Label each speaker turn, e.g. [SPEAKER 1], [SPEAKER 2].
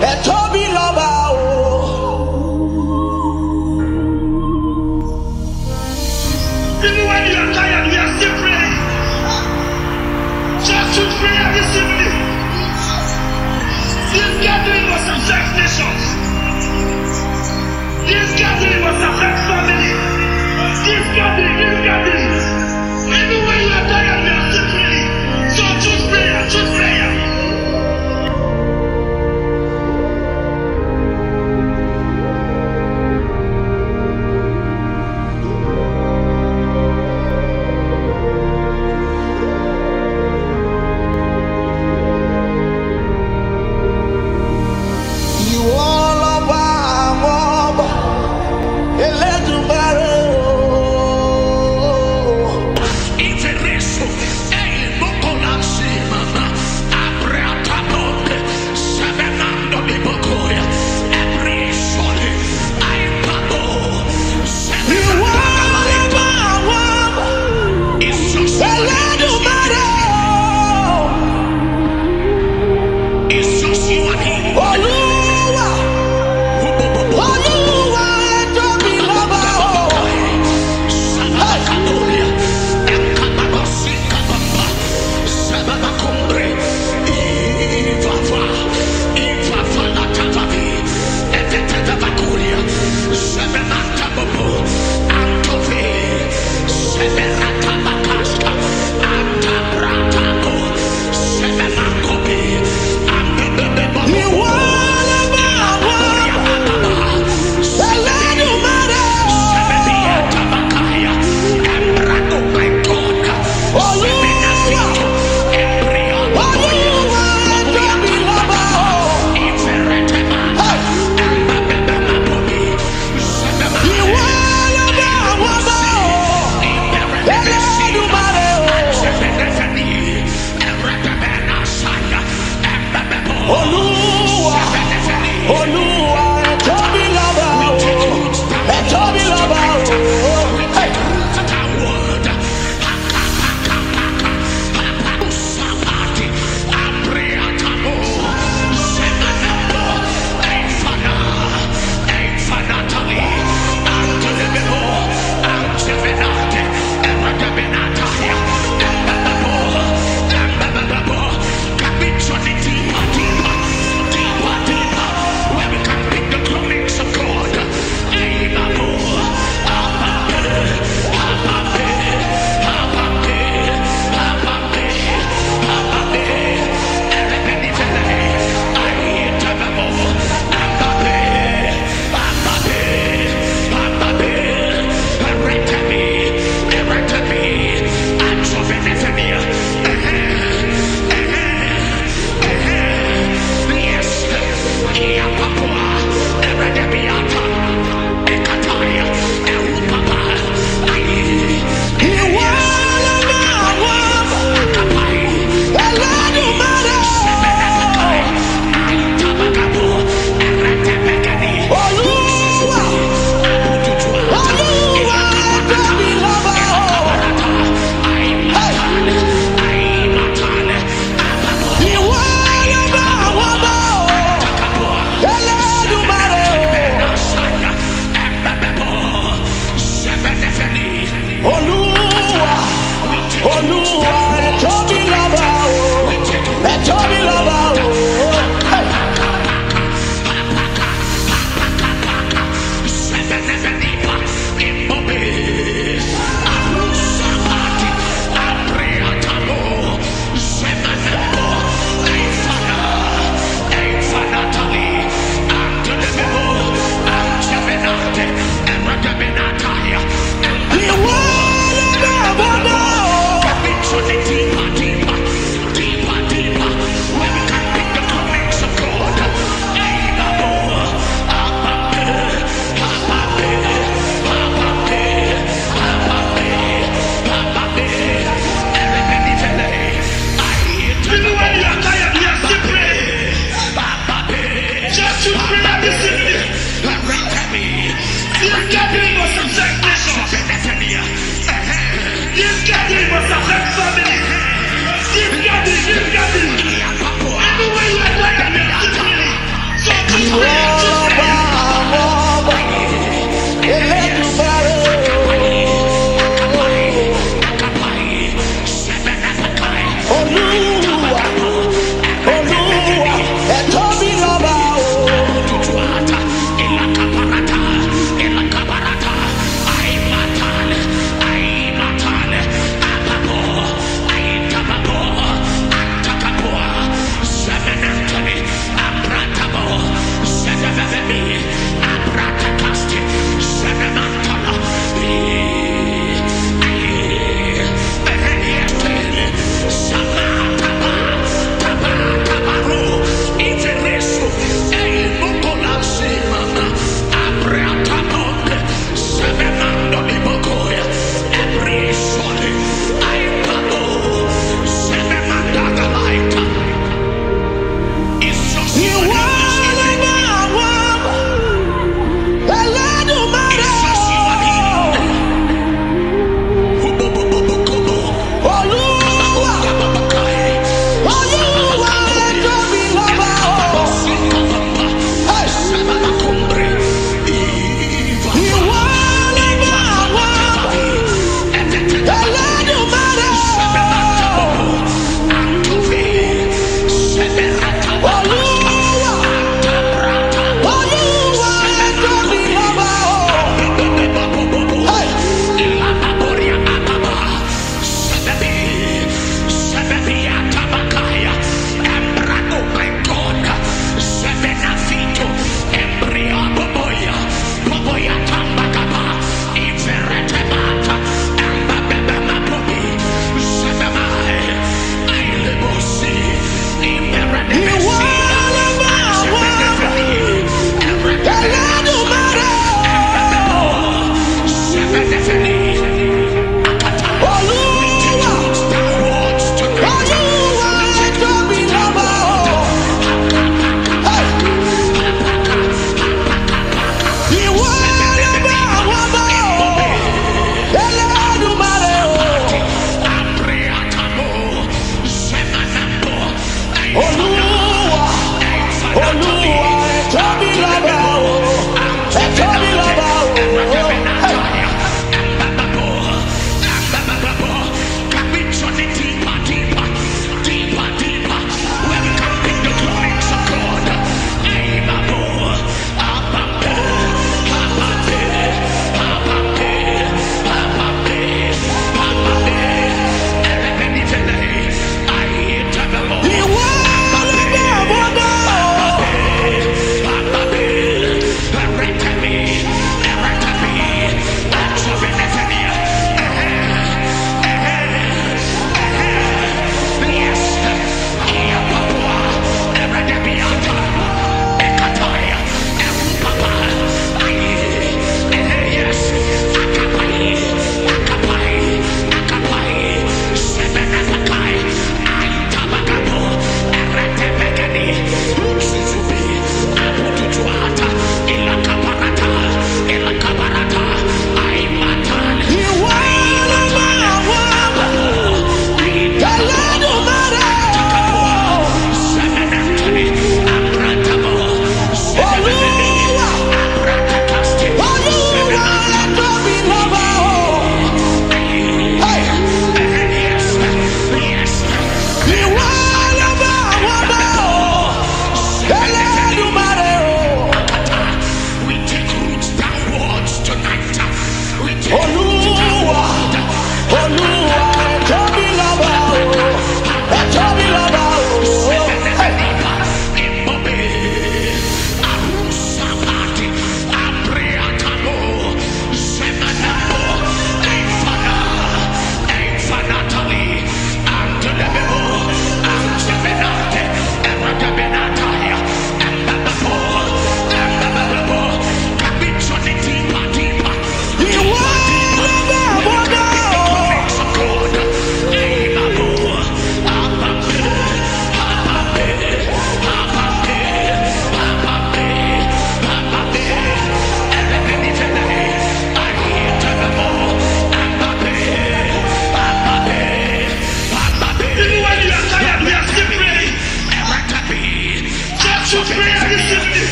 [SPEAKER 1] That's all.